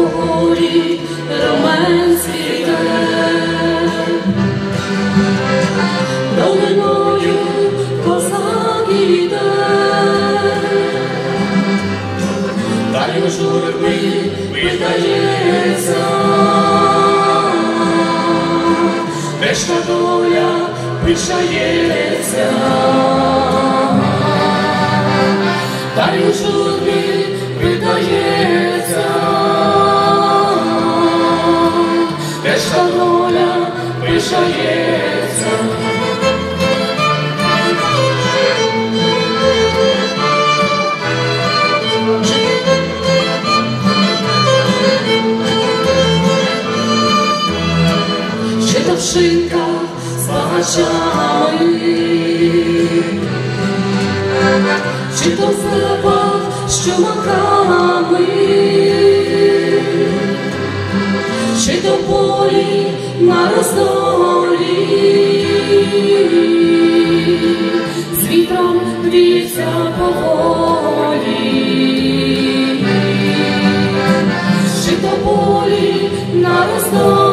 горі ромен цвіте, долиною козак іде, далі у журби видається, решта доля пишається. Далі у журбі доля пишається. Ще та вшинка з багачами, чи то злева, що маками, чи то полі на роздолі, з вітром віця поволі, чи то полі на роздолі,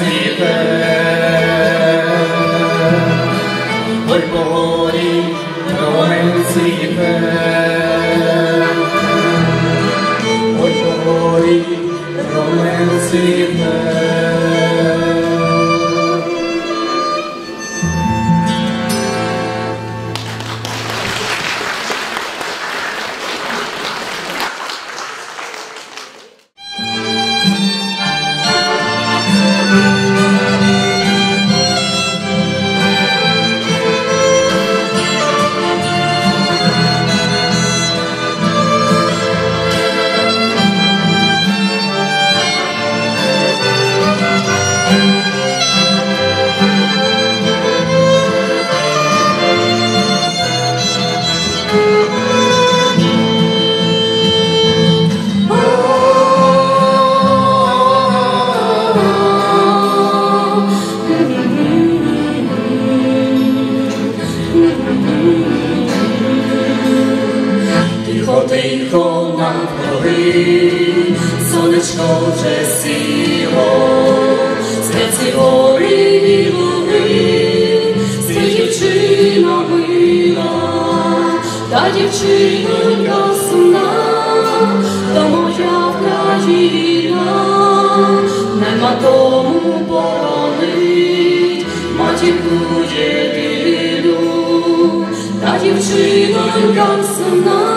Ромен Тихо, тихо над гори, сонечко вже сіло, Стряці гори і луги, це дівчина мила, та дівчинка сумна, то моя країна, нема тому боронить, матінку єдину, та дівчинонька сумна,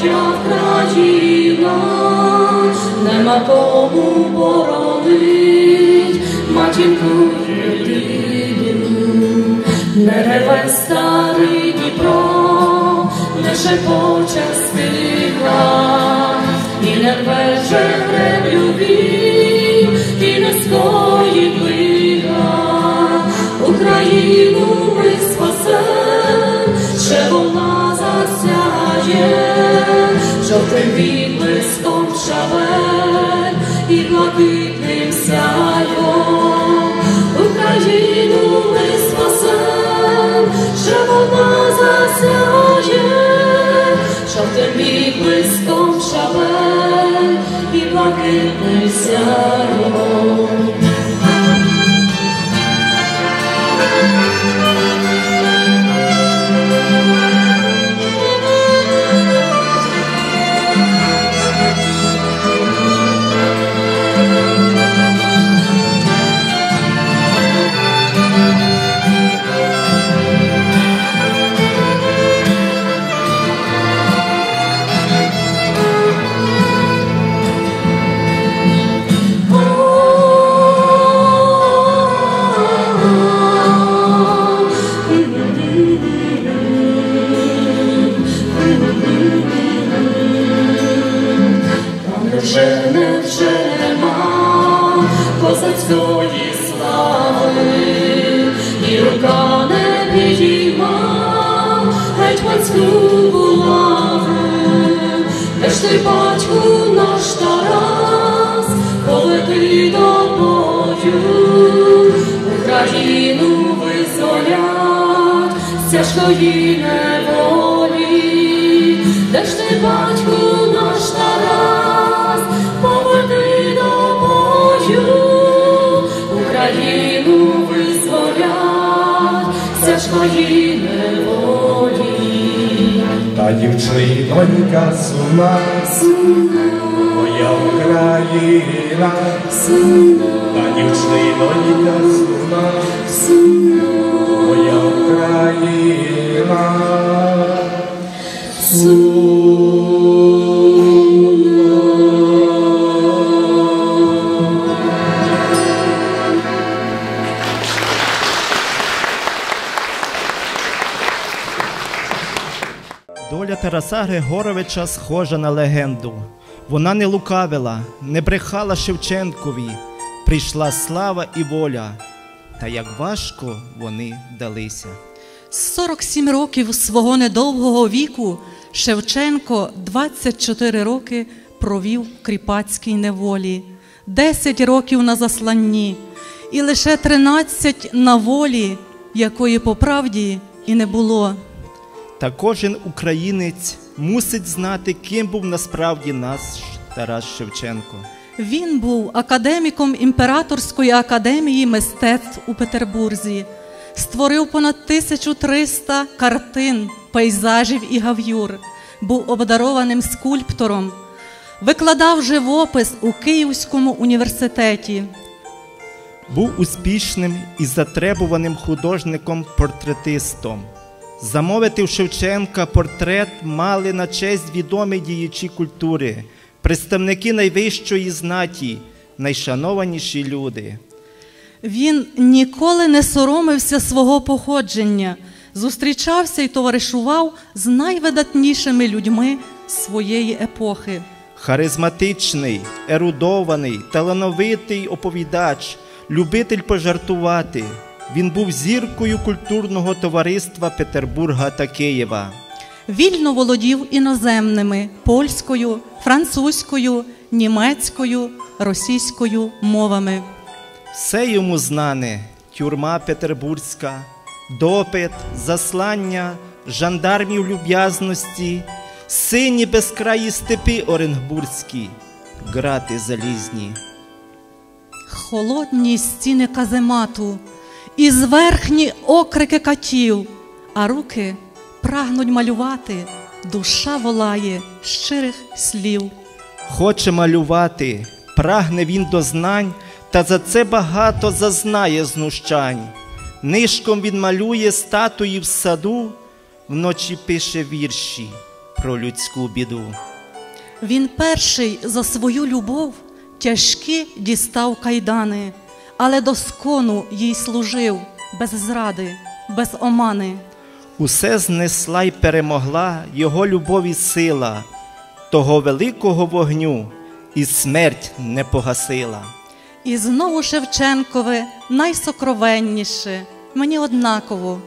моя країна, нема кому боронить, жовтим відблиском шавель і блакитним сяйвом. Україну ми спасем, що вона засяє, козацької слави, і рука не підійма гетьманську булави, де ж ти, батьку наш Тарас, коли ти до бою Україну визволять з тяжкої неволі, де ж ти, батьку. Тяжкої неволі. Та дівчинонька сумна, моя Україна, та дівчинонька сумна, моя Україна. Доля Тараса Григоровича схожа на легенду. Вона не лукавила, не брехала Шевченкові. Прийшла слава і воля, та як важко вони далися. 47 років свого недовгого віку Шевченко 24 роки провів в кріпацькій неволі, 10 років на засланні і лише 13 на волі, якої по правді і не було. Та кожен українець мусить знати, ким був насправді наш Тарас Шевченко. Він був академіком Імператорської академії мистецтв у Петербурзі, створив понад 1300 картин, пейзажів і гав'юр, був обдарованим скульптором, викладав живопис у Київському університеті. Був успішним і затребуваним художником-портретистом. Замовити в Шевченка портрет мали на честь відомі діячі культури, представники найвищої знаті, найшанованіші люди. Він ніколи не соромився свого походження, зустрічався і товаришував з найвидатнішими людьми своєї епохи. Харизматичний, ерудований, талановитий оповідач, любитель пожартувати. Він був зіркою культурного товариства Петербурга та Києва. Вільно володів іноземними польською, французькою, німецькою, російською мовами. Все йому знане: тюрма петербурзька, допит, заслання, жандармів люб'язності, сині безкраї степи оренбурзькі, грати залізні. Холодні стіни каземату і зверхні окрики катів, а руки прагнуть малювати, душа волає щирих слів. Хоче малювати, прагне він до знань, та за це багато зазнає знущань. Нишком він малює статуї в саду, вночі пише вірші про людську біду. Він перший за свою любов тяжкі дістав кайдани, але до скону їй служив без зради, без омани. Усе знесла й перемогла його любов і сила, того великого вогню і смерть не погасила. І знову Шевченкове найсокровенніше, мені однаково,